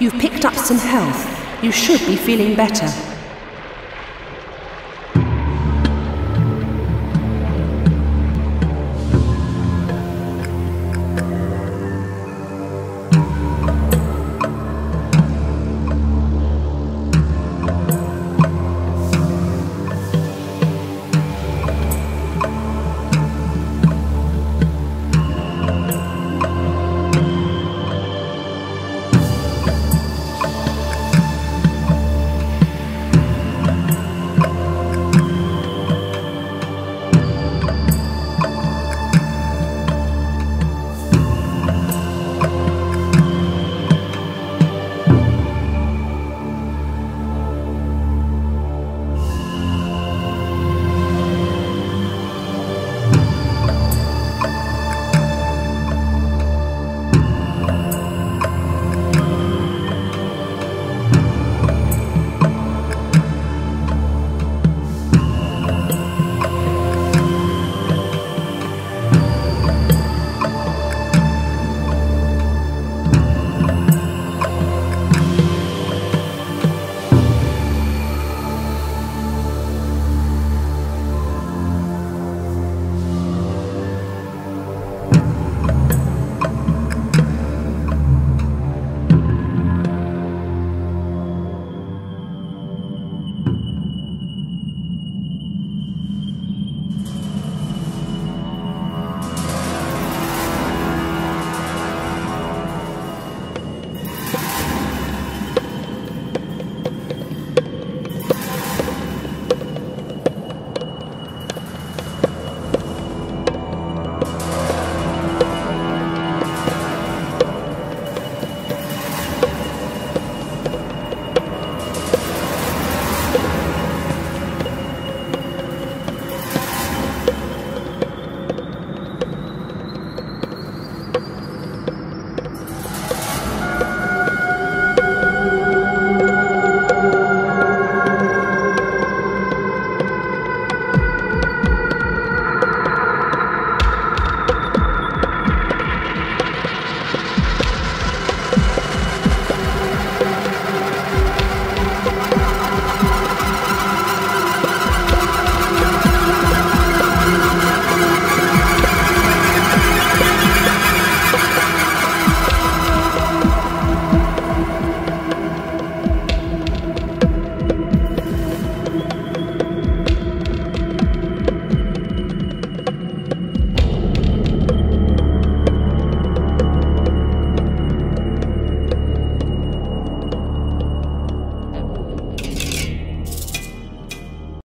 You've picked up some health. You should be feeling better.